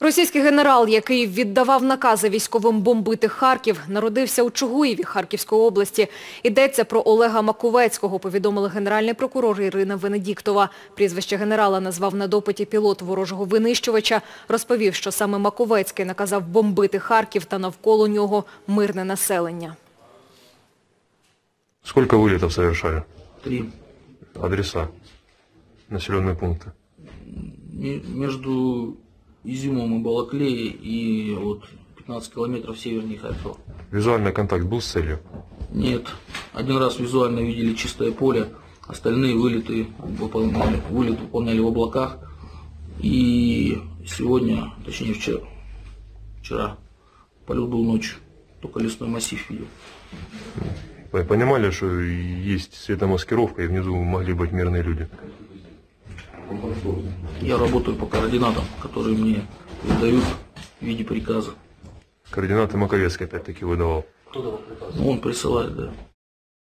Російський генерал, який віддавав накази військовим бомбити Харків, народився у Чугуєві Харківської області. Йдеться про Олега Маковецького, повідомила генеральний прокурор Ірина Венедіктова. Прізвище генерала назвав на допиті пілот ворожого винищувача. Розповів, що саме Маковецький наказав бомбити Харків та навколо нього мирне населення. Сколько вылетов совершали? Три. Адреса? Населенные пункты? Ме- Между Изюмом и Балаклеей и вот 15 километров севернее Харькова. Визуальный контакт был с целью? Нет. Один раз визуально видели чистое поле, остальные вылеты выполняли, вылет выполняли в облаках. И сегодня, точнее вчера, вчера, полет был ночью, только лесной массив видел. Вы понимали, что есть светомаскировка и внизу могли быть мирные люди? Я работаю по координатам, которые мне выдают в виде приказа. Координаты Маковецкий опять-таки выдавал. Ну, он присылает, да.